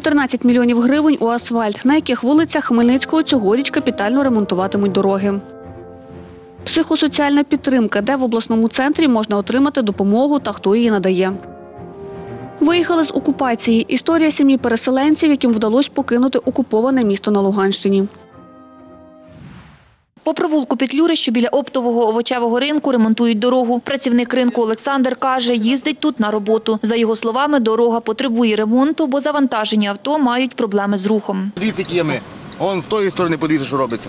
14 мільйонів гривень у асфальт, на яких вулицях Хмельницького цьогоріч капітально ремонтуватимуть дороги. Психосоціальна підтримка, де в обласному центрі можна отримати допомогу та хто її надає. Виїхали з окупації. Історія сім'ї переселенців, яким вдалося покинути окуповане місто на Луганщині. По провулку Петлюри, що біля оптового овочевого ринку, ремонтують дорогу. Працівник ринку Олександр каже, їздить тут на роботу. За його словами, дорога потребує ремонту, бо завантажені авто мають проблеми з рухом. Дивіться, які ями. Он з тої сторони подивіться, що робиться.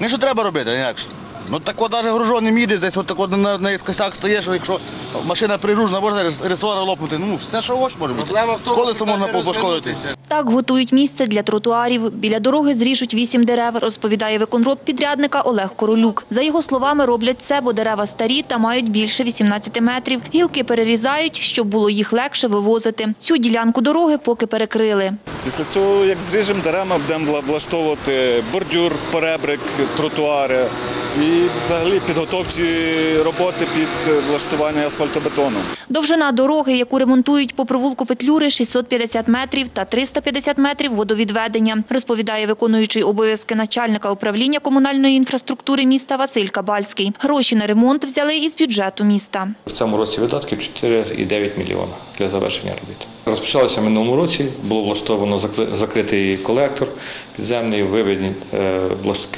Не що треба робити, а інакше. Ну так от навіть гружоним їдеш, десь от так от на, на косяк стаєш, якщо машина пригружена, можна рес- ресора лопнути. Ну, все, що хочеш може бути. Колесо можна пошкодити. Так готують місце для тротуарів. Біля дороги зріжуть вісім дерев, розповідає виконроб підрядника Олег Королюк. За його словами, роблять це, бо дерева старі та мають більше 18 метрів. Гілки перерізають, щоб було їх легше вивозити. Цю ділянку дороги поки перекрили. Після цього, як зріжемо дерева, будемо вла- влаштовувати бордюр, поребрик, тротуари і взагалі підготовчі роботи під влаштування асфальтобетону. Довжина дороги, яку ремонтують по провулку Петлюри, 650 метрів та 350 метрів водовідведення, розповідає виконуючий обов'язки начальника управління комунальної інфраструктури міста Василь Кабальський. Гроші на ремонт взяли із бюджету міста. В цьому році видатків 4,9 мільйона для завершення робіт. Розпочалося в минулому році, було влаштовано закритий колектор підземний, виведені е,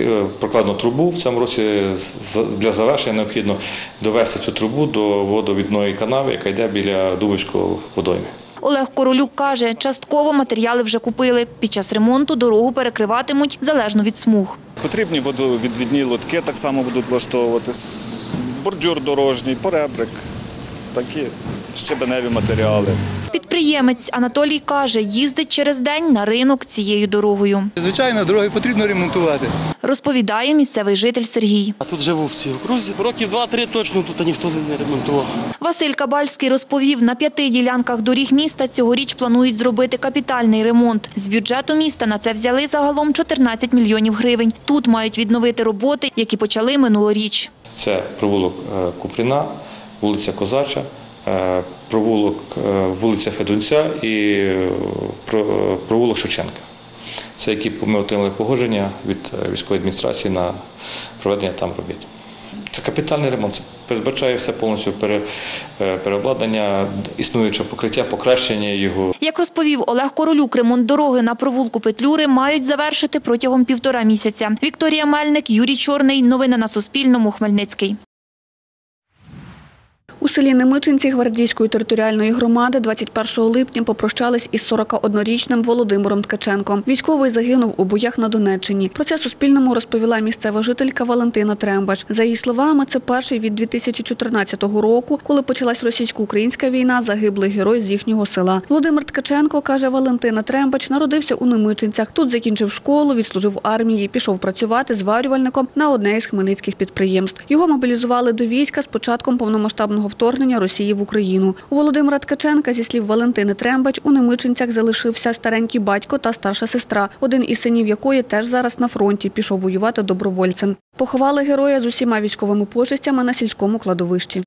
е, прокладну трубу. В цьому році для завершення необхідно довести цю трубу до водовідної канави, яка йде біля Дубовського водойми. Олег Королюк каже, частково матеріали вже купили. Під час ремонту дорогу перекриватимуть залежно від смуг. Потрібні водовідвідні лотки так само будуть влаштовуватись, бордюр дорожній, поребрик, такі щебеневі матеріали. Підприємець Анатолій каже, їздить через день на ринок цією дорогою. Звичайно, дороги потрібно ремонтувати. Розповідає місцевий житель Сергій. А тут живу в цій окрузі. Років два-три точно тут ніхто не ремонтував. Василь Кабальський розповів, на п'яти ділянках доріг міста цьогоріч планують зробити капітальний ремонт. З бюджету міста на це взяли загалом 14 мільйонів гривень. Тут мають відновити роботи, які почали минулоріч. Це провулок е, Купріна, вулиця Козача, е, провулок е, вулиця Федунця і е, провулок Шевченка. Це які ми отримали погодження від е, військової адміністрації на проведення там робіт. Це капітальний ремонт. Це передбачає все повністю пере- е, переобладнання існуючого покриття, покращення його. Як розповів Олег Королюк, ремонт дороги на провулку Петлюри мають завершити протягом півтора місяця. Вікторія Мельник, Юрій Чорний. Новини на Суспільному. Хмельницький. Селі Немичинці Гвардійської територіальної громади 21 липня попрощались із 41-річним Володимиром Ткаченком. Військовий загинув у боях на Донеччині. Про це Суспільному розповіла місцева жителька Валентина Трембач. За її словами, це перший від 2014 року, коли почалась російсько-українська війна, загиблий герой з їхнього села. Володимир Ткаченко, каже Валентина Трембач, народився у Немичинцях. Тут закінчив школу, відслужив армії, пішов працювати зварювальником на одне із хмельницьких підприємств. Його мобілізували до війська з початком повномасштабного вторгнення Росії в Україну. У Володимира Ткаченка, зі слів Валентини Трембач, у Немичинцях залишився старенький батько та старша сестра, один із синів якої теж зараз на фронті пішов воювати добровольцем. Поховали героя з усіма військовими почестями на сільському кладовищі.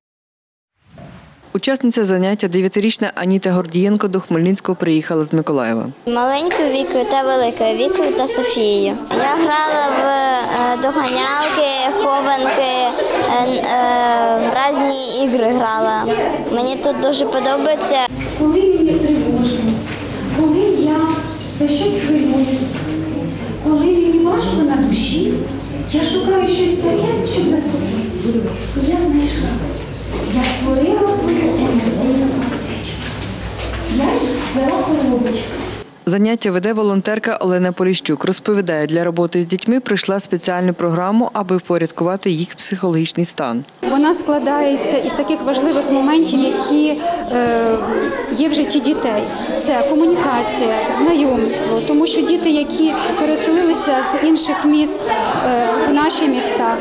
Учасниця заняття дев'ятирічна Аніта Гордієнко до Хмельницького приїхала з Миколаєва. Маленькою вікою та великою вікою та Софією. Я грала в е, доганялки, хованки, е, е, в різні ігри грала. Мені тут дуже подобається. Коли мені тривожно, коли я за щось хвилююсь, коли мені важко на душі, я шукаю щось таке, щоб заспокоїтися. Я знайшла. Я створила свою емоційну аптечку. Я їх взяла коробочку. Заняття веде волонтерка Олена Поліщук. Розповідає, для роботи з дітьми прийшла спеціальну програму, аби впорядкувати їх психологічний стан. Вона складається із таких важливих моментів, які е, є в житті дітей. Це комунікація, знайомство, тому що діти, які переселилися з інших міст е, в наші міста,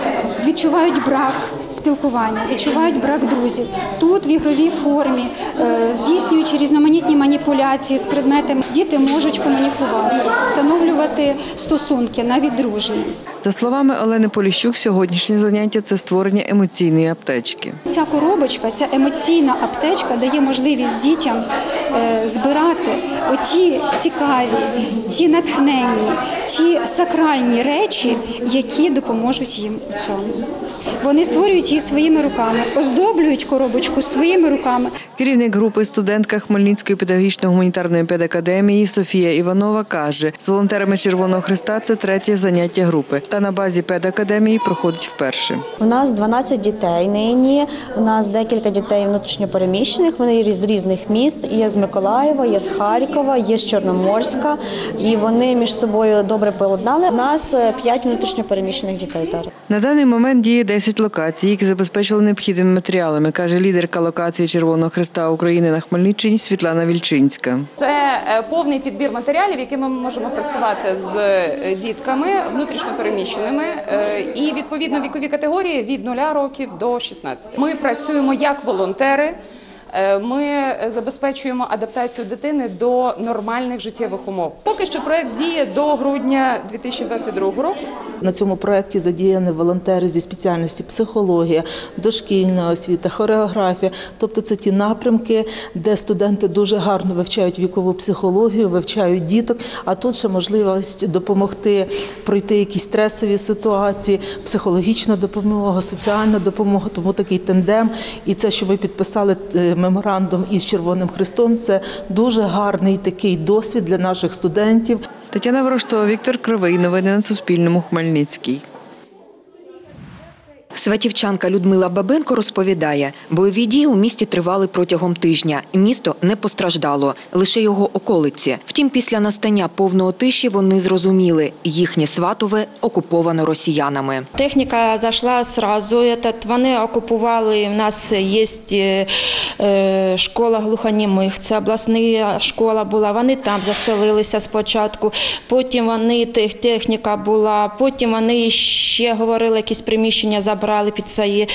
відчувають брак спілкування, відчувають брак друзів. Тут в ігровій формі, е, здійснюючи різноманітні маніпуляції з предметами, діти можуть комунікувати, встановлювати стосунки, навіть дружні. За словами Олени Поліщук, сьогоднішнє заняття це створення емоційної аптечки. Ця коробочка, ця емоційна аптечка дає можливість дітям е, збирати оті цікаві, ті натхненні, ті сакральні речі, які допоможуть їм у цьому. Вони створюють її своїми руками, оздоблюють коробочку своїми руками. Керівник групи студентка Хмельницької педагогічно-гуманітарної педакадемії Софія Іванова каже, з волонтерами Червоного Христа це третє заняття групи. Та на базі педакадемії проходить вперше. У нас 12 дітей нині. У нас декілька дітей внутрішньопереміщених. Вони з різних міст. Є з Миколаєва, є з Харкова, є з Чорноморська. І вони між собою добре поєднали. У нас 5 внутрішньопереміщених дітей зараз. На даний момент діє 10 локацій, які забезпечили необхідними матеріалами, каже лідерка локації Червоного Христа України на Хмельниччині Світлана Вільчинська. Це е, повний підбір матеріалів, якими ми можемо працювати з е, дітками внутрішньопереміщеними е, і відповідно вікові категорії від 0 років до 16. Ми працюємо як волонтери. Ми забезпечуємо адаптацію дитини до нормальних життєвих умов. Поки що проект діє до грудня 2022 року. На цьому проєкті задіяні волонтери зі спеціальності психологія, дошкільна освіта, хореографія. Тобто це ті напрямки, де студенти дуже гарно вивчають вікову психологію, вивчають діток. А тут ще можливість допомогти пройти якісь стресові ситуації, психологічна допомога, соціальна допомога. Тому такий тендем. І це, що ми підписали е, меморандум із Червоним Христом, це дуже гарний такий досвід для наших студентів. Тетяна Ворожцова, Віктор Кривий. Новини на Суспільному. Хмельницький. Сватівчанка Людмила Бабенко розповідає, бойові дії у місті тривали протягом тижня. Місто не постраждало, лише його околиці. Втім, після настання повного тиші вони зрозуміли, їхнє сватове окуповано росіянами. Техніка зайшла. Этот, вони окупували. У нас є е, школа глухонімих, це обласна школа була. Вони там заселилися спочатку. Потім вони техніка була. Потім вони ще говорили, якісь приміщення забрали під свої,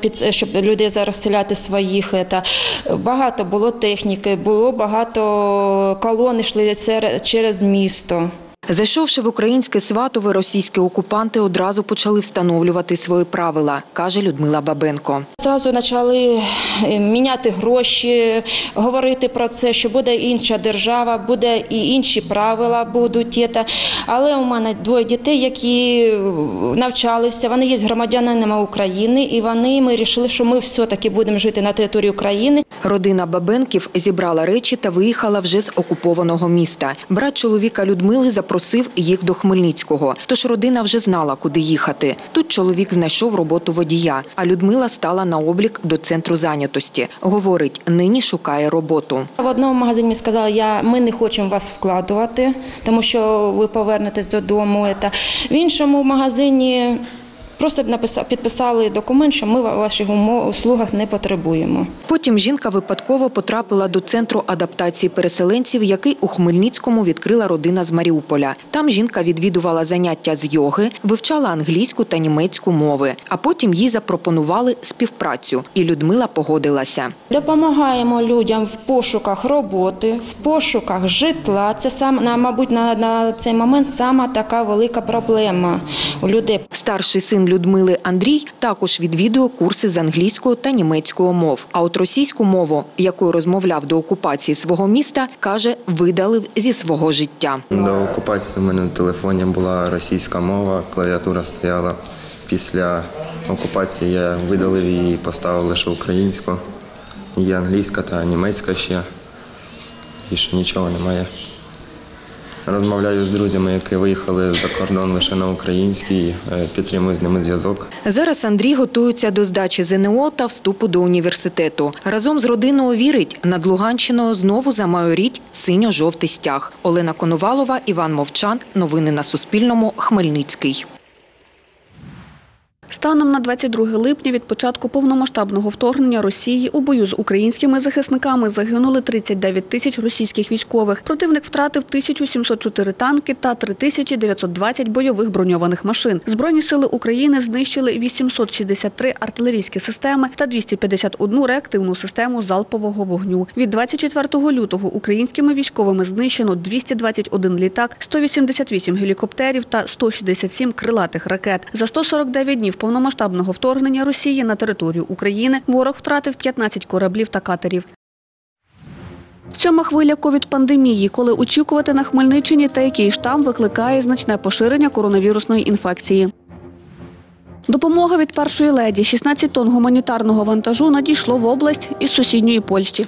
під, щоб людей розселяти своїх. Це. Багато було техніки, було багато колон йшли через місто. Зайшовши в українське сватове, російські окупанти одразу почали встановлювати свої правила, каже Людмила Бабенко. Зразу почали е, міняти гроші, говорити про це, що буде інша держава, буде і інші правила будуть. Але у мене двоє дітей, які навчалися, вони є громадянинами України, і вони ми вирішили, що ми все-таки будемо жити на території України. Родина Бабенків зібрала речі та виїхала вже з окупованого міста. Брат чоловіка Людмили запросив їх до Хмельницького, тож родина вже знала, куди їхати. Тут чоловік знайшов роботу водія, а Людмила стала на облік до центру зайнятості. Говорить, нині шукає роботу. В одному магазині сказали, я, ми не хочемо вас вкладувати, тому що ви повернетесь додому. В іншому магазині просто підписали документ, що ми в ваших умов- услугах не потребуємо. Потім жінка випадково потрапила до центру адаптації переселенців, який у Хмельницькому відкрила родина з Маріуполя. Там жінка відвідувала заняття з йоги, вивчала англійську та німецьку мови. А потім їй запропонували співпрацю, і Людмила погодилася. Допомагаємо людям в пошуках роботи, в пошуках житла. Це сам на мабуть на, на цей момент сама така велика проблема у людей. Старший син Людмили Андрій також відвідує курси з англійської та німецької мов. А от російську мову, якою розмовляв до окупації свого міста, каже, видалив зі свого життя. До окупації в мене на телефоні була російська мова, клавіатура стояла. Після окупації я видалив її і поставив лише українську. Є англійська та німецька ще. Більше нічого немає. Розмовляю з друзями, які виїхали за кордон лише на українській, е, підтримую з ними зв'язок. Зараз Андрій готується до здачі ЗНО та вступу до університету. Разом з родиною вірить, над Луганщиною знову замайоріть синьо-жовтий стяг. Олена Коновалова, Іван Мовчан. Новини на Суспільному. Хмельницький. Станом на 22 липня від початку повномасштабного вторгнення Росії у бою з українськими захисниками загинули 39 тисяч російських військових. Противник втратив 1704 танки та 3920 бойових броньованих машин. Збройні сили України знищили 863 артилерійські системи та 251 реактивну систему залпового вогню. Від 24 лютого українськими військовими знищено 221 літак, 188 гелікоптерів та 167 крилатих ракет. За 149 днів повномасштабного вторгнення Росії на територію України ворог втратив 15 кораблів та катерів. Сьома хвиля ковід-пандемії, коли очікувати на Хмельниччині та який штам викликає значне поширення коронавірусної інфекції. Допомога від першої леді 16 тонн гуманітарного вантажу надійшло в область із сусідньої Польщі.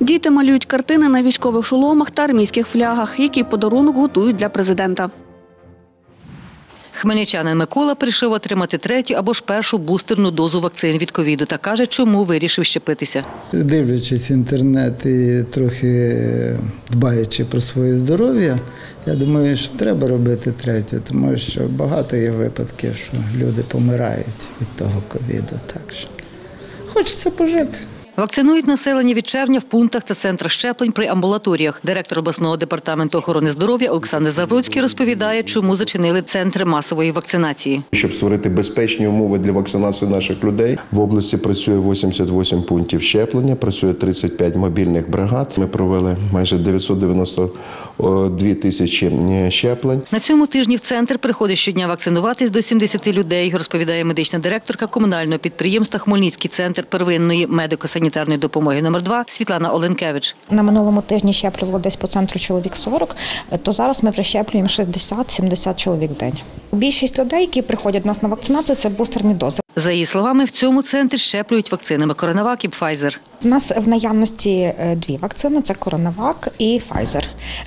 Діти малюють картини на військових шоломах та армійських флягах, який подарунок готують для президента. Хмельничанин Микола прийшов отримати третю або ж першу бустерну дозу вакцин від ковіду та каже, чому вирішив щепитися. Дивлячись інтернет і трохи дбаючи про своє здоров'я, я думаю, що треба робити третю, тому що багато є випадків, що люди помирають від того ковіду. Так що хочеться пожити. Вакцинують населення від червня в пунктах та центрах щеплень при амбулаторіях. Директор обласного департаменту охорони здоров'я Олександр Забродський розповідає, чому зачинили центри масової вакцинації. Щоб створити безпечні умови для вакцинації наших людей, в області працює 88 пунктів щеплення, працює 35 мобільних бригад. Ми провели майже 992 тисячі е, щеплень. На цьому тижні в центр приходить щодня вакцинуватись до 70 людей, розповідає медична директорка комунального підприємства Хмельницький центр первинної медико-санітарної допомоги номер 2 Світлана Оленкевич. На минулому тижні щеплювало десь по центру чоловік 40, то зараз ми вже щеплюємо 60-70 чоловік в день. Більшість людей, які приходять нас на вакцинацію, це бустерні дози. За її словами, в цьому центрі щеплюють вакцинами Коронавак і Pfizer. У нас в наявності е, дві вакцини: це Коронавак і Pfizer.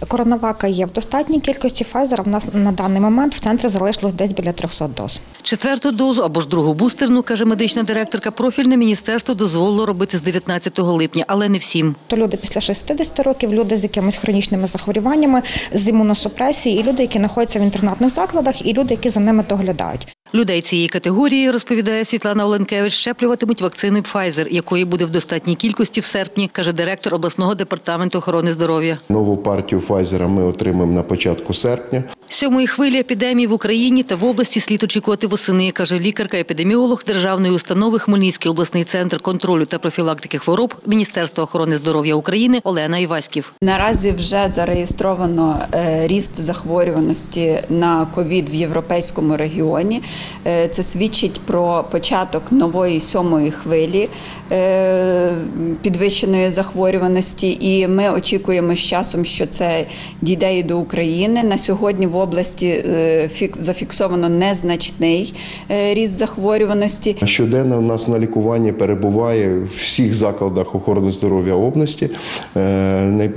Коронавака є в достатній кількості. Pfizer в нас на даний момент в центрі залишилось десь біля 300 доз. Четверту дозу або ж другу бустерну, каже медична директорка, профільне міністерство дозволило робити з 19 липня, але не всім. То люди після 60 років, люди з якимись хронічними захворюваннями, з імуносупресією, і люди, які знаходяться в інтернатних закладах, і люди, які за ними доглядають. Людей цієї категорії, розповідає Світлана Оленкевич, щеплюватимуть вакциною Pfizer, якої буде в достатній кількості в серпні, каже директор обласного департаменту охорони здоров'я. Нову партію Pfizer ми отримаємо на початку серпня. Сьомої хвилі епідемії в Україні та в області слід очікувати восени, каже лікарка-епідеміолог Державної установи Хмельницький обласний центр контролю та профілактики хвороб Міністерства охорони здоров'я України Олена Іваськів. Наразі вже зареєстровано е, ріст захворюваності на ковід в європейському регіоні. Е, Це свідчить про початок нової сьомої хвилі е, підвищеної захворюваності, і ми очікуємо з часом, що це дійде і до України. На сьогодні в області е, зафіксовано незначний ріст захворюваності. Щоденно у нас на лікуванні перебуває в всіх закладах охорони здоров'я області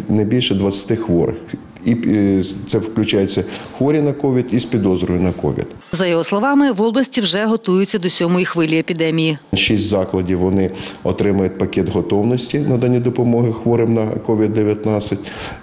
не більше 20 хворих. І це включається хворі на ковід і з підозрою на ковід. За його словами, в області вже готуються до сьомої хвилі епідемії. Шість закладів вони отримають пакет готовності надання допомоги хворим на COVID-19.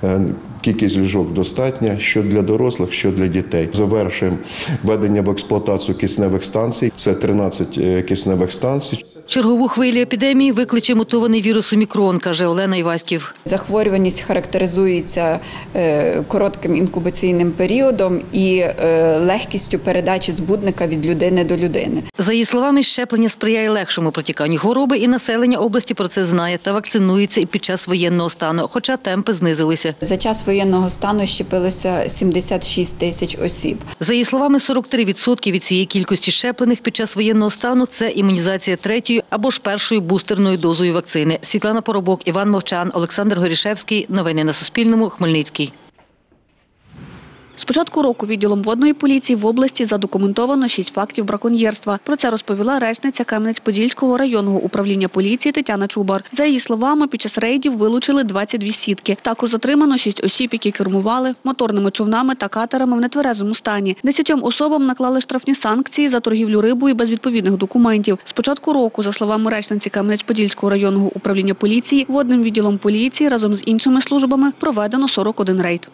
Е, Кількість ліжок достатня, що для дорослих, що для дітей. Завершуємо введення в експлуатацію кисневих станцій. Це 13 е, кисневих станцій. Чергову хвилю епідемії викличе мутований вірус Омікрон, каже Олена Іваськів. Захворюваність характеризується е, коротким інкубаційним періодом і е, легкістю передачі збудника від людини до людини. За її словами, щеплення сприяє легшому протіканню хвороби, і населення області про це знає та вакцинується і під час воєнного стану, хоча темпи знизилися. За час воєнного стану щепилося 76 тисяч осіб. За її словами, 43% від цієї кількості щеплених під час воєнного стану це імунізація третьою або ж першою бустерною дозою вакцини. Світлана Поробок, Іван Мовчан, Олександр Горішевський. Новини на Суспільному. Хмельницький. З початку року відділом водної поліції в області задокументовано шість фактів браконьєрства. Про це розповіла речниця Кам'янець-Подільського районного управління поліції Тетяна Чубар. За її словами, під час рейдів вилучили 22 сітки. Також затримано шість осіб, які кермували моторними човнами та катерами в нетверезому стані. Десятьом особам наклали штрафні санкції за торгівлю рибою без відповідних документів. З початку року, за словами речниці Кам'янець-Подільського районного управління поліції, водним відділом поліції разом з іншими службами проведено 41 рейд.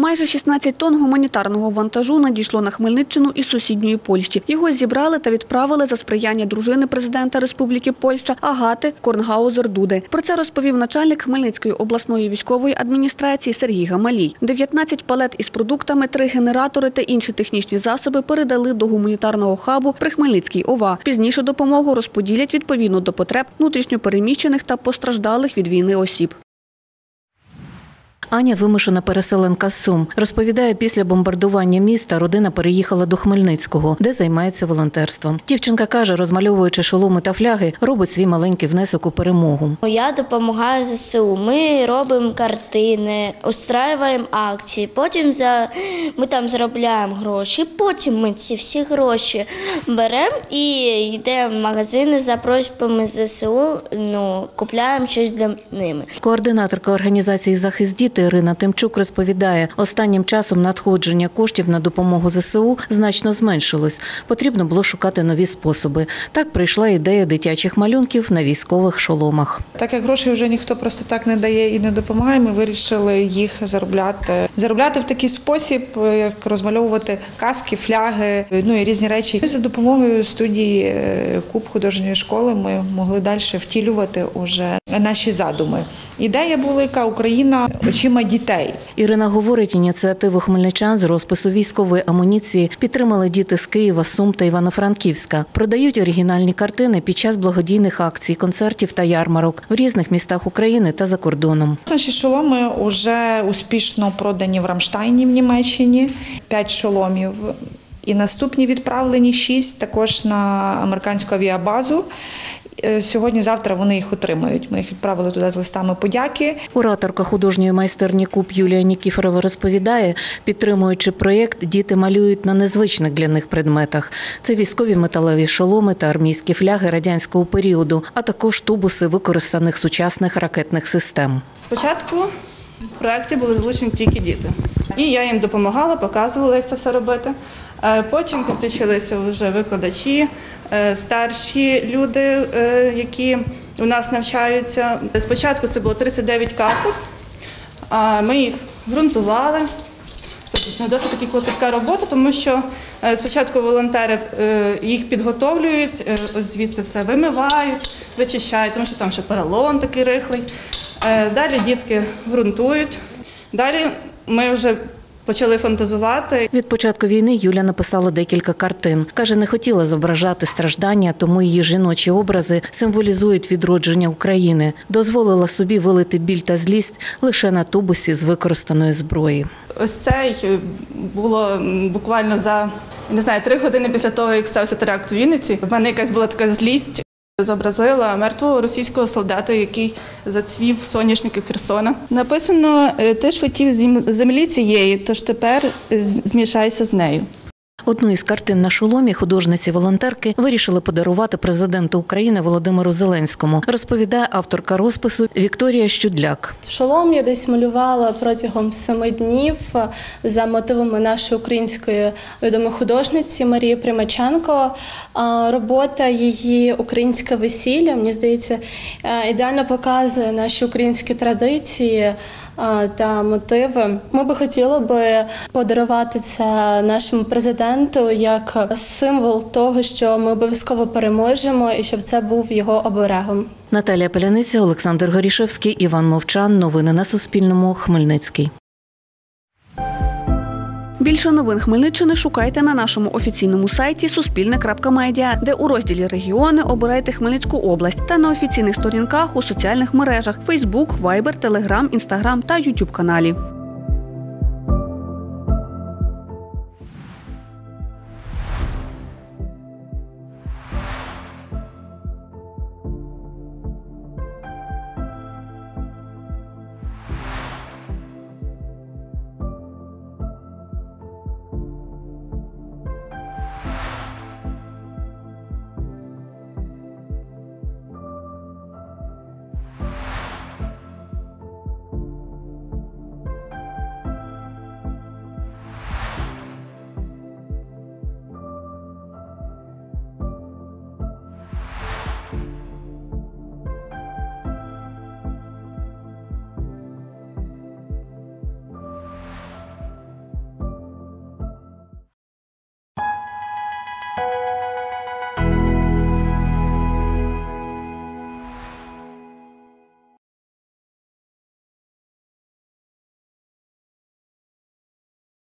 Майже 16 тонн гуманітарного вантажу надійшло на Хмельниччину із сусідньої Польщі. Його зібрали та відправили за сприяння дружини президента Республіки Польща Агати Корнгаузер Дуди. Про це розповів начальник Хмельницької обласної військової адміністрації Сергій Гамалій. 19 палет із продуктами, три генератори та інші технічні засоби передали до гуманітарного хабу при Хмельницькій ОВА. Пізніше допомогу розподілять відповідно до потреб внутрішньопереміщених та постраждалих від війни осіб. Аня вимушена переселенка з Сум. Розповідає, після бомбардування міста родина переїхала до Хмельницького, де займається волонтерством. Дівчинка каже, розмальовуючи шоломи та фляги, робить свій маленький внесок у перемогу. Я допомагаю ЗСУ. Ми робимо картини, устраюємо акції. Потім за ми там заробляємо гроші. Потім ми ці всі гроші беремо і йдемо в магазини за просьбами ЗСУ. Ну купляємо щось для ними. Координаторка організації Захист діти Ірина Тимчук розповідає, останнім часом надходження коштів на допомогу ЗСУ значно зменшилось. Потрібно було шукати нові способи. Так прийшла ідея дитячих малюнків на військових шоломах. Так як грошей вже ніхто просто так не дає і не допомагає, ми вирішили їх заробляти. Заробляти в такий спосіб, як розмальовувати каски, фляги, ну і різні речі. За допомогою студії е, Куб художньої школи ми могли далі втілювати уже наші задуми. Ідея була яка Україна очима дітей. Ірина говорить, ініціативу хмельничан з розпису військової амуніції підтримали діти з Києва, Сум та Івано-Франківська. Продають оригінальні картини під час благодійних акцій, концертів та ярмарок в різних містах України та за кордоном. Наші шоломи вже успішно продані в Рамштайні в Німеччині. П'ять шоломів. І наступні відправлені шість також на американську авіабазу. Е, Сьогодні-завтра вони їх отримають. Ми їх відправили туди з листами подяки. Кураторка художньої майстерні Куб Юлія Нікіфорова розповідає, підтримуючи проєкт, діти малюють на незвичних для них предметах. Це військові металеві шоломи та армійські фляги радянського періоду, а також тубуси використаних сучасних ракетних систем. Спочатку в проєкті були залучені тільки діти. І я їм допомагала, показувала, як це все робити. Е, Потім підключилися вже викладачі, е, старші люди, е, які у нас навчаються. Спочатку це було 39 касок, ми їх ґрунтували. Це досить таки клопітка робота, тому що спочатку волонтери їх підготовлюють, ось звідси все вимивають, вичищають, тому що там ще поролон такий рихлий. Далі дітки ґрунтують. Далі ми вже почали фантазувати. Від початку війни Юля написала декілька картин. Каже, не хотіла зображати страждання, тому її жіночі образи символізують відродження України. Дозволила собі вилити біль та злість лише на тубусі з використаної зброї. Ось це е, було буквально за не знаю три години після того, як стався теракт у Вінниці. В мене якась була така злість. Зобразила мертвого російського солдата, який зацвів соняшники Херсона. Написано: е, ти ж хотів землі цієї, тож тепер змішайся з нею. Одну із картин на шоломі художниці-волонтерки вирішили подарувати президенту України Володимиру Зеленському, розповідає авторка розпису Вікторія Щудляк. Шолом я десь малювала протягом семи днів за мотивами нашої української відомої художниці Марії Примаченко. Робота її українське весілля, мені здається, е, ідеально показує наші українські традиції. Та мотиви ми би хотіли би подарувати це нашому президенту як символ того, що ми обов'язково переможемо, і щоб це був його оберегом. Наталія Поляниця, Олександр Горішевський, Іван Мовчан. Новини на Суспільному. Хмельницький. Більше новин Хмельниччини шукайте на нашому офіційному сайті Суспільне.Медіа, де у розділі регіони обирайте Хмельницьку область та на офіційних сторінках у соціальних мережах Facebook, Viber, Telegram, Instagram та YouTube каналі.